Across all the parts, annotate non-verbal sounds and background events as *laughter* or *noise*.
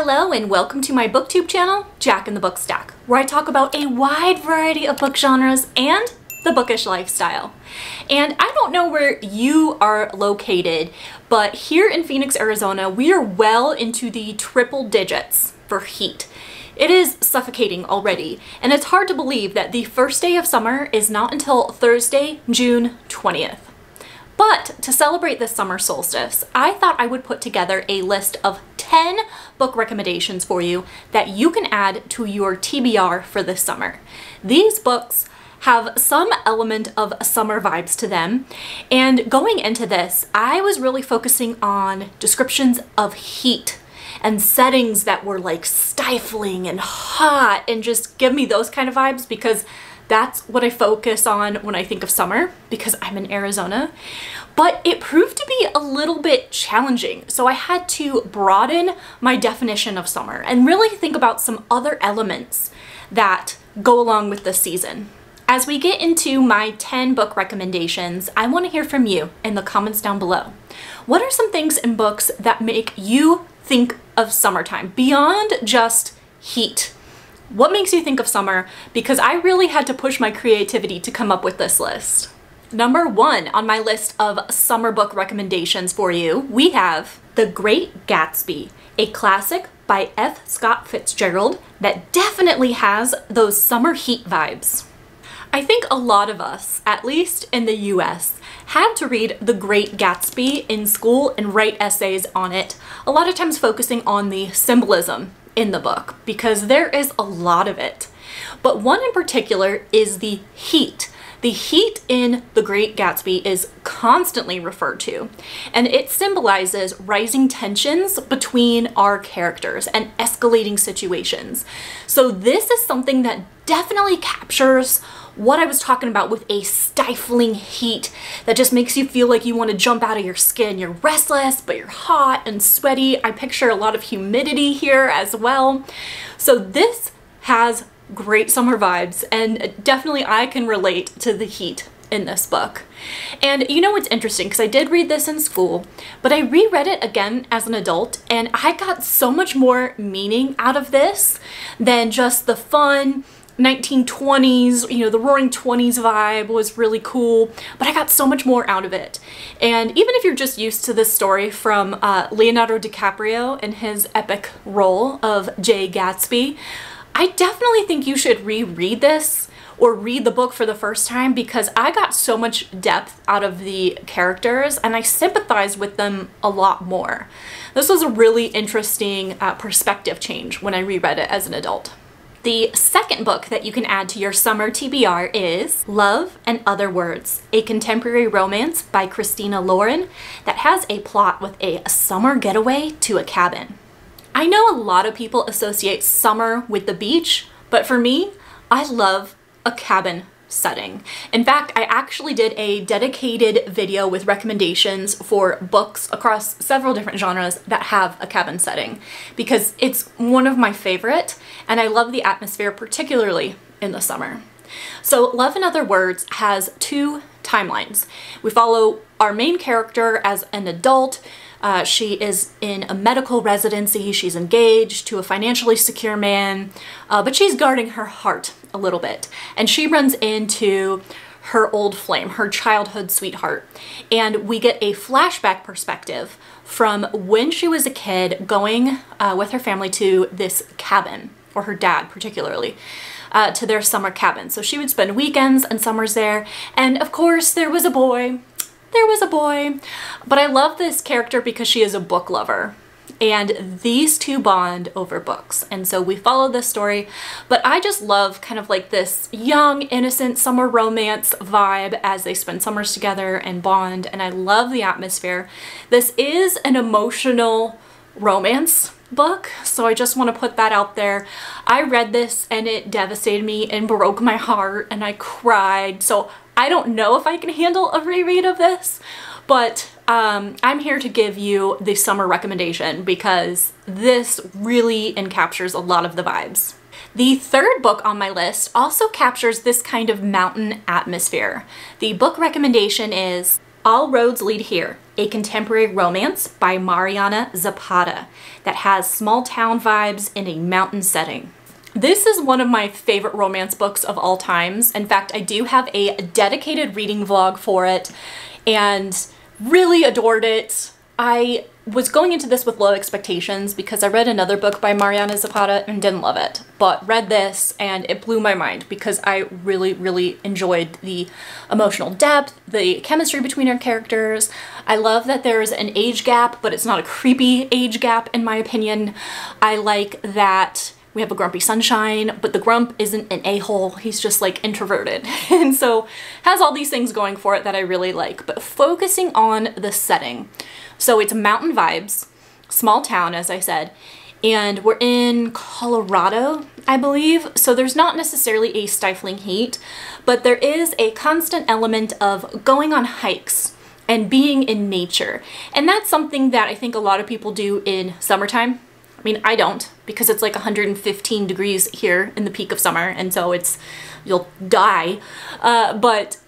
Hello and welcome to my booktube channel, JAK and the Book Stack, where I talk about a wide variety of book genres and the bookish lifestyle. And I don't know where you are located, but here in Phoenix, Arizona, we are well into the triple digits for heat. It is suffocating already, and it's hard to believe that the first day of summer is not until Thursday, June 20th. But to celebrate this summer solstice, I thought I would put together a list of 10 book recommendations for you that you can add to your TBR for this summer. These books have some element of summer vibes to them. And going into this, I was really focusing on descriptions of heat and settings that were like stifling and hot and just give me those kind of vibes because that's what I focus on when I think of summer because I'm in Arizona. But it proved to be a little bit challenging. So I had to broaden my definition of summer and really think about some other elements that go along with the season. As we get into my 10 book recommendations, I want to hear from you in the comments down below. What are some things in books that make you think of summertime beyond just heat what makes you think of summer? Because I really had to push my creativity to come up with this list. Number one on my list of summer book recommendations for you, we have The Great Gatsby, a classic by F. Scott Fitzgerald that definitely has those summer heat vibes. I think a lot of us, at least in the US, had to read The Great Gatsby in school and write essays on it, a lot of times focusing on the symbolism in the book because there is a lot of it. But one in particular is the heat. The heat in The Great Gatsby is constantly referred to, and it symbolizes rising tensions between our characters and escalating situations. So this is something that definitely captures what I was talking about with a stifling heat that just makes you feel like you want to jump out of your skin. You're restless, but you're hot and sweaty. I picture a lot of humidity here as well. So this has great summer vibes and definitely I can relate to the heat in this book. And you know what's interesting, because I did read this in school, but I reread it again as an adult and I got so much more meaning out of this than just the fun, 1920s, you know, the roaring 20s vibe was really cool, but I got so much more out of it. And even if you're just used to this story from uh, Leonardo DiCaprio and his epic role of Jay Gatsby, I definitely think you should reread this or read the book for the first time because I got so much depth out of the characters and I sympathized with them a lot more. This was a really interesting uh, perspective change when I reread it as an adult. The second book that you can add to your summer TBR is Love and Other Words, a contemporary romance by Christina Lauren that has a plot with a summer getaway to a cabin. I know a lot of people associate summer with the beach, but for me, I love a cabin setting. In fact, I actually did a dedicated video with recommendations for books across several different genres that have a cabin setting because it's one of my favorite and I love the atmosphere particularly in the summer. So Love and Other Words has two timelines. We follow our main character as an adult uh, she is in a medical residency, she's engaged to a financially secure man, uh, but she's guarding her heart a little bit. And she runs into her old flame, her childhood sweetheart. And we get a flashback perspective from when she was a kid going uh, with her family to this cabin, or her dad particularly. Uh, to their summer cabin. So she would spend weekends and summers there. And of course, there was a boy there was a boy. But I love this character because she is a book lover and these two bond over books. And so we follow this story, but I just love kind of like this young, innocent summer romance vibe as they spend summers together and bond, and I love the atmosphere. This is an emotional romance book, so I just want to put that out there. I read this and it devastated me and broke my heart and I cried, so I don't know if I can handle a reread of this, but um, I'm here to give you the summer recommendation because this really encaptures a lot of the vibes. The third book on my list also captures this kind of mountain atmosphere. The book recommendation is All Roads Lead Here, a contemporary romance by Mariana Zapata that has small town vibes in a mountain setting. This is one of my favorite romance books of all times. In fact, I do have a dedicated reading vlog for it and really adored it. I was going into this with low expectations because I read another book by Mariana Zapata and didn't love it, but read this and it blew my mind because I really, really enjoyed the emotional depth, the chemistry between our characters. I love that there's an age gap, but it's not a creepy age gap in my opinion. I like that we have a grumpy sunshine, but the grump isn't an a-hole. He's just like introverted. *laughs* and so has all these things going for it that I really like, but focusing on the setting. So it's mountain vibes, small town, as I said, and we're in Colorado, I believe. So there's not necessarily a stifling heat, but there is a constant element of going on hikes and being in nature. And that's something that I think a lot of people do in summertime. I mean, I don't because it's like 115 degrees here in the peak of summer and so it's, you'll die. Uh, but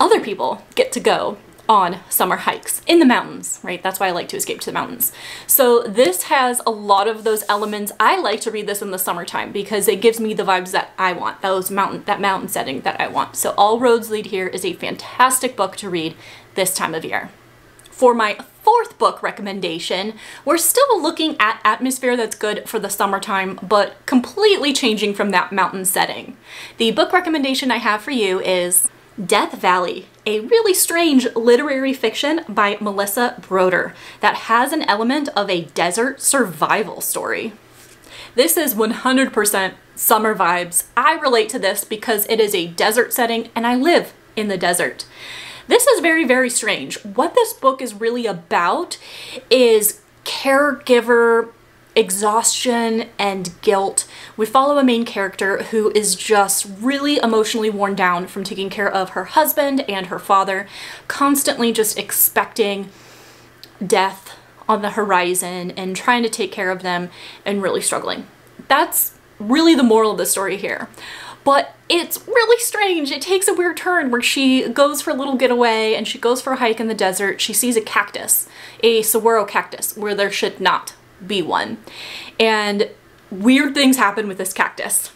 other people get to go on summer hikes in the mountains, right? That's why I like to escape to the mountains. So this has a lot of those elements. I like to read this in the summertime because it gives me the vibes that I want, those mountain, that mountain setting that I want. So All Roads Lead Here is a fantastic book to read this time of year. For my fourth book recommendation, we're still looking at atmosphere that's good for the summertime, but completely changing from that mountain setting. The book recommendation I have for you is Death Valley, a really strange literary fiction by Melissa Broder that has an element of a desert survival story. This is 100% summer vibes. I relate to this because it is a desert setting and I live in the desert. This is very, very strange. What this book is really about is caregiver exhaustion and guilt. We follow a main character who is just really emotionally worn down from taking care of her husband and her father, constantly just expecting death on the horizon and trying to take care of them and really struggling. That's really the moral of the story here. But it's really strange. It takes a weird turn where she goes for a little getaway and she goes for a hike in the desert. She sees a cactus, a saguaro cactus, where there should not be one. And weird things happen with this cactus.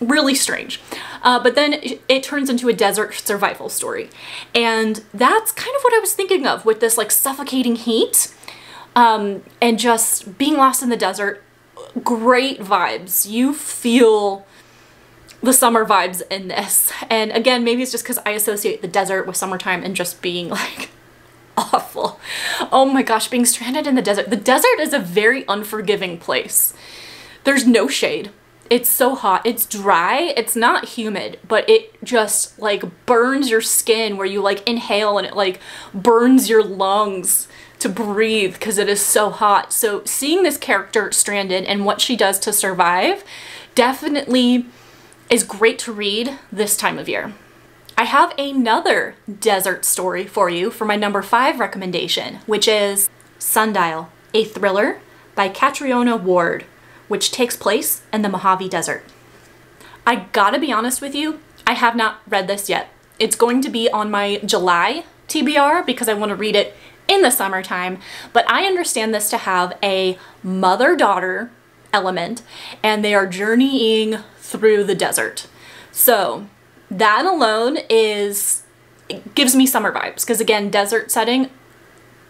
Really strange. Uh, but then it turns into a desert survival story. And that's kind of what I was thinking of with this like suffocating heat um, and just being lost in the desert. Great vibes. You feel the summer vibes in this. And again, maybe it's just because I associate the desert with summertime and just being *laughs* like awful. Oh my gosh, being stranded in the desert. The desert is a very unforgiving place. There's no shade. It's so hot. It's dry. It's not humid, but it just like burns your skin where you like inhale and it like burns your lungs to breathe because it is so hot. So seeing this character stranded and what she does to survive definitely is great to read this time of year. I have another desert story for you for my number five recommendation, which is Sundial, a thriller by Catriona Ward, which takes place in the Mojave Desert. I gotta be honest with you, I have not read this yet. It's going to be on my July TBR because I want to read it in the summertime, but I understand this to have a mother-daughter element and they are journeying through the desert. So that alone is gives me summer vibes because again desert setting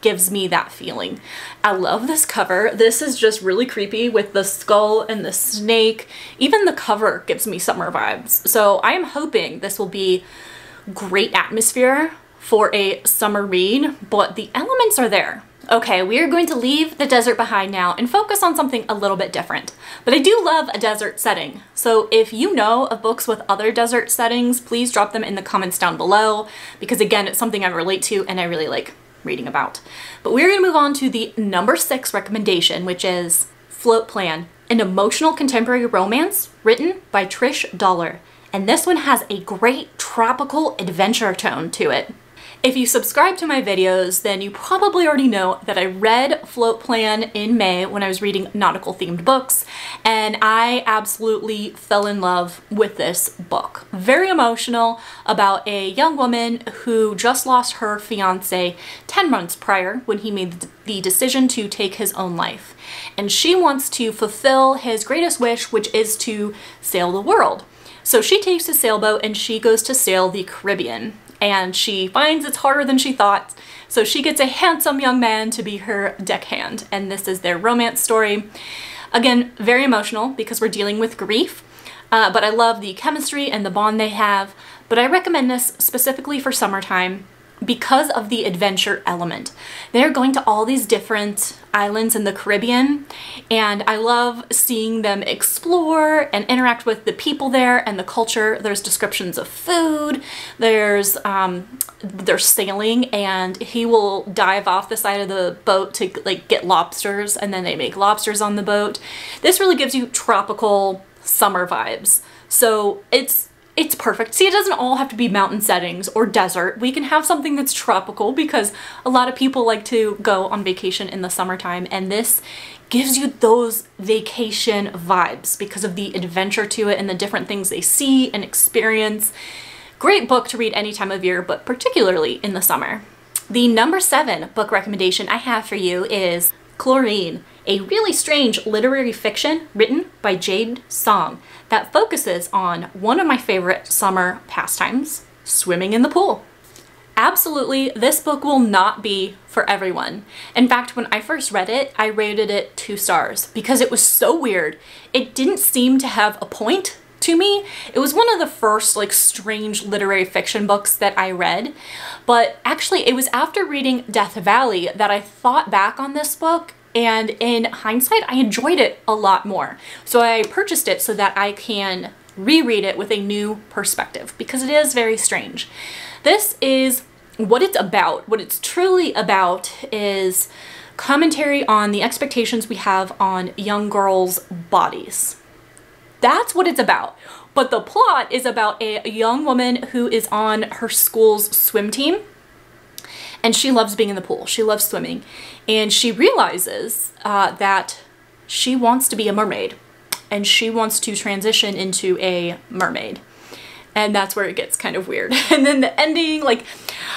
gives me that feeling. I love this cover. This is just really creepy with the skull and the snake. Even the cover gives me summer vibes. So I am hoping this will be great atmosphere for a summer read, but the elements are there. Okay, we are going to leave the desert behind now and focus on something a little bit different. But I do love a desert setting, so if you know of books with other desert settings, please drop them in the comments down below, because again, it's something I relate to and I really like reading about. But we're gonna move on to the number six recommendation, which is Float Plan, an emotional contemporary romance written by Trish Doller. And this one has a great tropical adventure tone to it. If you subscribe to my videos, then you probably already know that I read Float Plan in May when I was reading nautical themed books, and I absolutely fell in love with this book. Very emotional about a young woman who just lost her fiance 10 months prior when he made the decision to take his own life. And she wants to fulfill his greatest wish, which is to sail the world. So she takes a sailboat and she goes to sail the Caribbean and she finds it's harder than she thought. So she gets a handsome young man to be her deckhand, and this is their romance story. Again, very emotional because we're dealing with grief, uh, but I love the chemistry and the bond they have. But I recommend this specifically for summertime because of the adventure element. They're going to all these different islands in the Caribbean and I love seeing them explore and interact with the people there and the culture. There's descriptions of food, there's um, they're sailing and he will dive off the side of the boat to like get lobsters and then they make lobsters on the boat. This really gives you tropical summer vibes. So it's it's perfect. See, it doesn't all have to be mountain settings or desert. We can have something that's tropical because a lot of people like to go on vacation in the summertime and this gives you those vacation vibes because of the adventure to it and the different things they see and experience. Great book to read any time of year, but particularly in the summer. The number seven book recommendation I have for you is Chlorine, a really strange literary fiction written by Jade Song that focuses on one of my favorite summer pastimes, swimming in the pool. Absolutely, this book will not be for everyone. In fact, when I first read it, I rated it two stars because it was so weird. It didn't seem to have a point to me. It was one of the first like strange literary fiction books that I read, but actually it was after reading Death Valley that I thought back on this book and in hindsight, I enjoyed it a lot more. So I purchased it so that I can reread it with a new perspective because it is very strange. This is what it's about. What it's truly about is commentary on the expectations we have on young girls' bodies. That's what it's about. But the plot is about a young woman who is on her school's swim team and she loves being in the pool. She loves swimming. And she realizes uh, that she wants to be a mermaid and she wants to transition into a mermaid. And that's where it gets kind of weird. *laughs* And then the ending, like,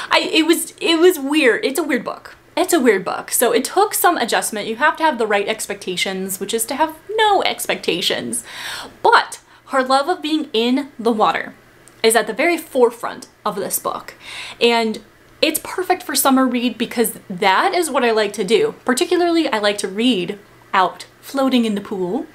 I it was it was weird. It's a weird book. It's a weird book. So it took some adjustment. You have to have the right expectations, which is to have no expectations. But her love of being in the water is at the very forefront of this book. And it's perfect for summer read because that is what I like to do. Particularly, I like to read out floating in the pool.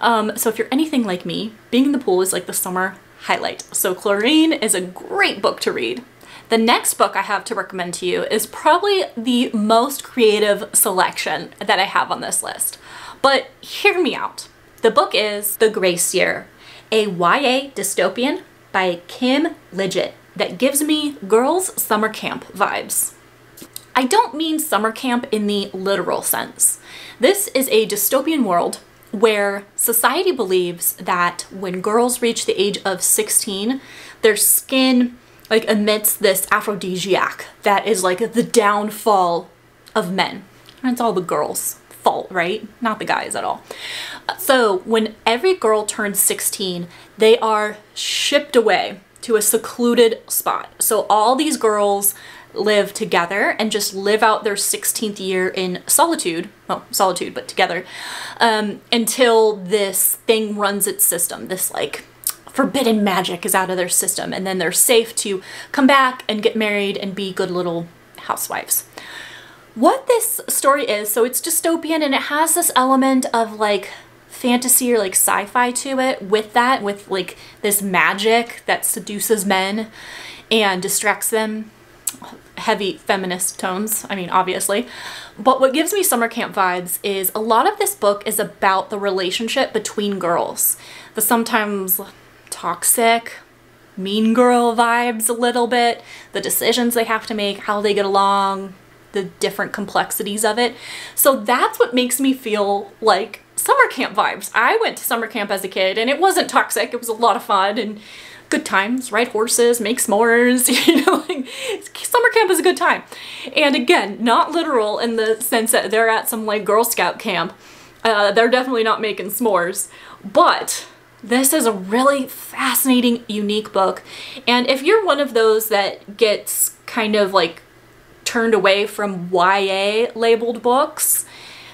Um, so if you're anything like me, being in the pool is like the summer highlight. So Chlorine is a great book to read. The next book I have to recommend to you is probably the most creative selection that I have on this list. But hear me out. The book is The Grace Year, a YA dystopian by Kim Liggett that gives me girls summer camp vibes. I don't mean summer camp in the literal sense. This is a dystopian world where society believes that when girls reach the age of 16, their skin like emits this aphrodisiac that is like the downfall of men. And it's all the girls' fault, right? Not the guys at all. So when every girl turns 16, they are shipped away to a secluded spot. So all these girls live together and just live out their 16th year in solitude, well, solitude, but together, um, until this thing runs its system, this like forbidden magic is out of their system, and then they're safe to come back and get married and be good little housewives. What this story is, so it's dystopian and it has this element of like fantasy or like sci-fi to it with that, with like this magic that seduces men and distracts them. Heavy feminist tones, I mean, obviously. But what gives me summer camp vibes is a lot of this book is about the relationship between girls. The sometimes toxic, mean girl vibes a little bit, the decisions they have to make, how they get along, the different complexities of it. So that's what makes me feel like summer camp vibes. I went to summer camp as a kid and it wasn't toxic. It was a lot of fun and good times, ride horses, make s'mores, *laughs* you know, like, summer camp is a good time. And again, not literal in the sense that they're at some like Girl Scout camp. Uh, they're definitely not making s'mores, but this is a really fascinating, unique book. And if you're one of those that gets kind of like turned away from YA labeled books,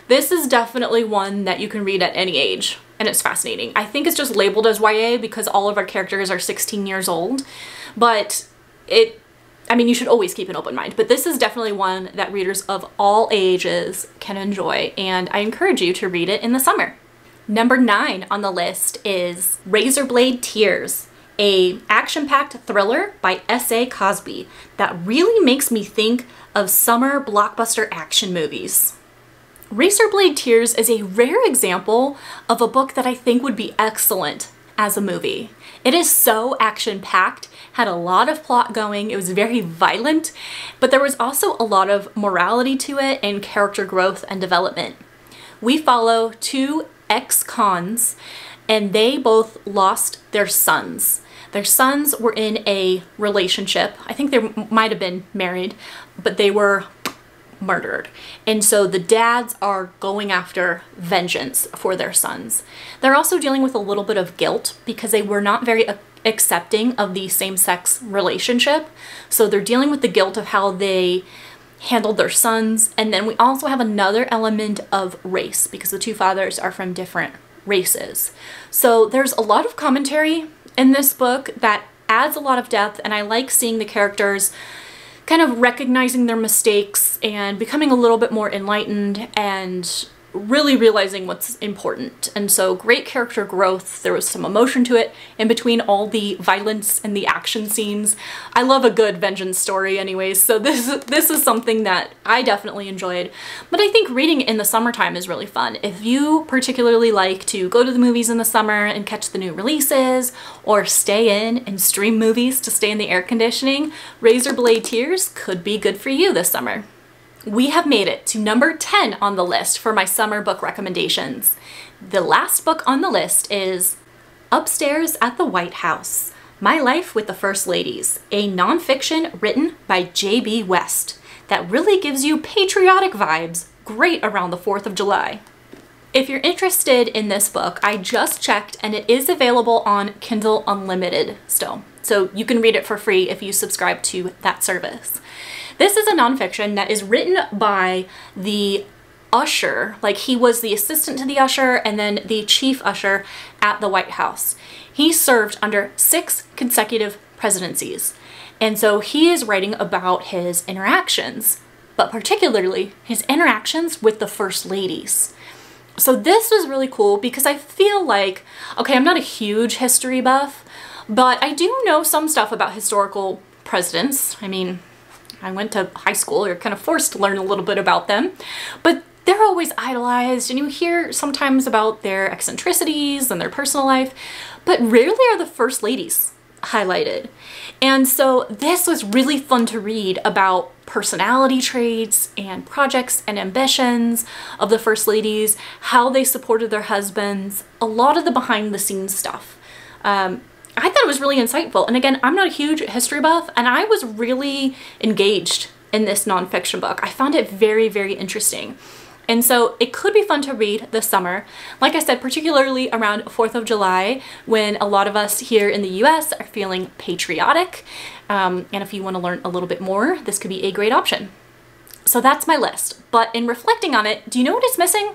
this is definitely one that you can read at any age and it's fascinating. I think it's just labeled as YA because all of our characters are 16 years old, but it, I mean, you should always keep an open mind, but this is definitely one that readers of all ages can enjoy, and I encourage you to read it in the summer. Number nine on the list is Razorblade Tears, a action-packed thriller by S.A. Cosby that really makes me think of summer blockbuster action movies. Razorblade Tears is a rare example of a book that I think would be excellent as a movie. It is so action-packed, had a lot of plot going, it was very violent, but there was also a lot of morality to it and character growth and development. We follow two ex-cons and they both lost their sons. Their sons were in a relationship. I think they might have been married, but they were murdered. And so the dads are going after vengeance for their sons. They're also dealing with a little bit of guilt because they were not very accepting of the same-sex relationship. So they're dealing with the guilt of how they handled their sons. And then we also have another element of race because the two fathers are from different races. So there's a lot of commentary in this book that adds a lot of depth and I like seeing the characters kind of recognizing their mistakes and becoming a little bit more enlightened and really realizing what's important. And so great character growth. There was some emotion to it in between all the violence and the action scenes. I love a good vengeance story anyways, so *laughs* this, this is something that I definitely enjoyed. But I think reading in the summertime is really fun. If you particularly like to go to the movies in the summer and catch the new releases, or stay in and stream movies to stay in the air conditioning, Razorblade Tears could be good for you this summer we have made it to number 10 on the list for my summer book recommendations. The last book on the list is Upstairs at the White House, My Life with the First Ladies, a nonfiction written by J.B. West that really gives you patriotic vibes, great around the 4th of July. If you're interested in this book, I just checked and it is available on Kindle Unlimited still. So you can read it for free if you subscribe to that service. This is a nonfiction that is written by the usher, like he was the assistant to the usher and then the chief usher at the White House. He served under six consecutive presidencies. And so he is writing about his interactions, but particularly his interactions with the first ladies. So this was really cool because I feel like, okay, I'm not a huge history buff, but I do know some stuff about historical presidents. I mean, I went to high school, you're kind of forced to learn a little bit about them. But they're always idolized and you hear sometimes about their eccentricities and their personal life, but rarely are the first ladies highlighted. And so this was really fun to read about personality traits and projects and ambitions of the first ladies, how they supported their husbands, a lot of the behind the scenes stuff. Um, I thought it was really insightful. And again, I'm not a huge history buff and I was really engaged in this nonfiction book. I found it very, very interesting. And so it could be fun to read this summer. Like I said, particularly around 4th of July when a lot of us here in the US are feeling patriotic. Um, and if you want to learn a little bit more, this could be a great option. So that's my list. But in reflecting on it, do you know what it's missing?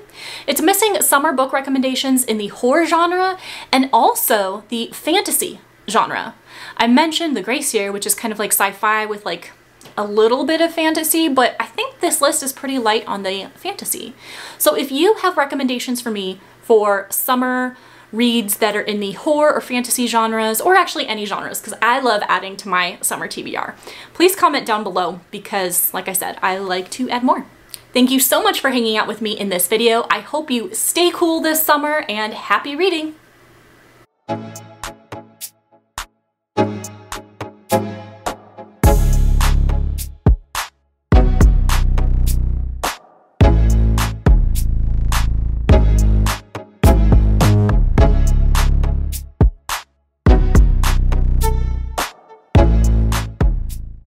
It's missing summer book recommendations in the horror genre and also the fantasy genre. I mentioned The Grace Year, which is kind of like sci-fi with like a little bit of fantasy, but I think this list is pretty light on the fantasy. So if you have recommendations for me for summer reads that are in the horror or fantasy genres, or actually any genres, because I love adding to my summer TBR. Please comment down below because, like I said, I like to add more. Thank you so much for hanging out with me in this video. I hope you stay cool this summer and happy reading!